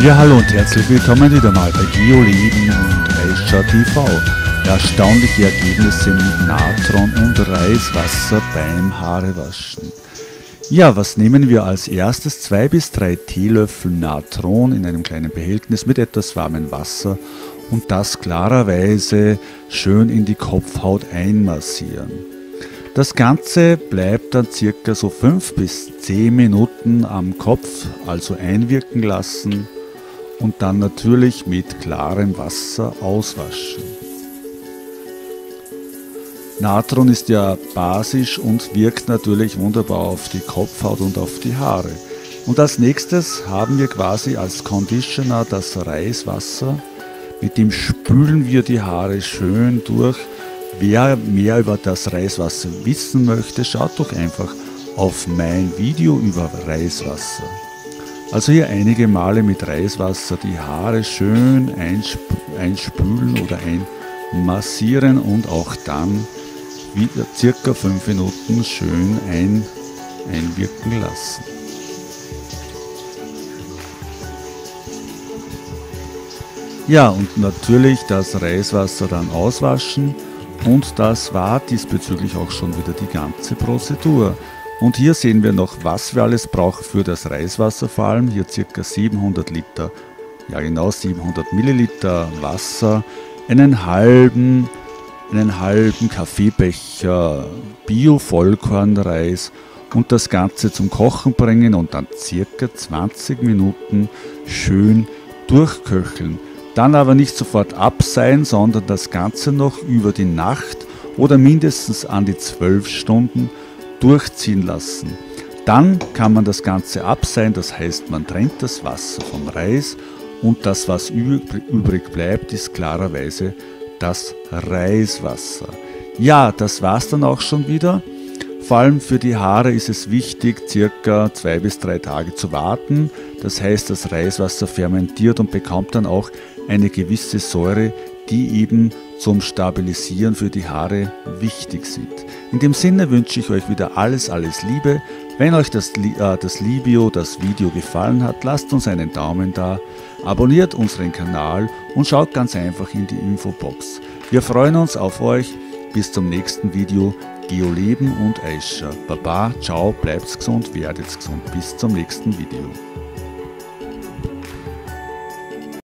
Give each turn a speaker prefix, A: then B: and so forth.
A: Ja, hallo und herzlich willkommen wieder mal bei GeoLeben und Aisha TV. Erstaunliche Ergebnisse mit Natron und Reiswasser beim Haarewaschen. Ja, was nehmen wir als erstes? Zwei bis drei Teelöffel Natron in einem kleinen Behältnis mit etwas warmem Wasser und das klarerweise schön in die Kopfhaut einmassieren. Das Ganze bleibt dann circa so 5 bis 10 Minuten am Kopf, also einwirken lassen und dann natürlich mit klarem Wasser auswaschen. Natron ist ja basisch und wirkt natürlich wunderbar auf die Kopfhaut und auf die Haare. Und als nächstes haben wir quasi als Conditioner das Reiswasser. Mit dem spülen wir die Haare schön durch. Wer mehr über das Reiswasser wissen möchte, schaut doch einfach auf mein Video über Reiswasser. Also hier einige Male mit Reiswasser die Haare schön einsp einspülen oder einmassieren und auch dann wieder circa 5 Minuten schön ein, einwirken lassen. Ja, und natürlich das Reiswasser dann auswaschen und das war diesbezüglich auch schon wieder die ganze Prozedur. Und hier sehen wir noch, was wir alles brauchen für das Reiswasser vor allem. Hier ca. 700 Liter, ja genau 700 Milliliter Wasser, einen halben, einen halben Kaffeebecher Bio-Vollkornreis und das Ganze zum Kochen bringen und dann circa 20 Minuten schön durchköcheln. Dann aber nicht sofort abseihen, sondern das Ganze noch über die Nacht oder mindestens an die 12 Stunden durchziehen lassen. Dann kann man das Ganze abseihen, das heißt man trennt das Wasser vom Reis und das, was übrig bleibt, ist klarerweise das Reiswasser. Ja, das war's dann auch schon wieder. Vor allem für die Haare ist es wichtig, circa zwei bis drei Tage zu warten. Das heißt, das Reiswasser fermentiert und bekommt dann auch eine gewisse Säure, die eben zum Stabilisieren für die Haare wichtig sind. In dem Sinne wünsche ich euch wieder alles, alles Liebe. Wenn euch das, äh, das Libio, das Video gefallen hat, lasst uns einen Daumen da, abonniert unseren Kanal und schaut ganz einfach in die Infobox. Wir freuen uns auf euch. Bis zum nächsten Video. Geo Leben und Aisha. Baba, ciao, bleibt gesund, werdet gesund. Bis zum nächsten Video.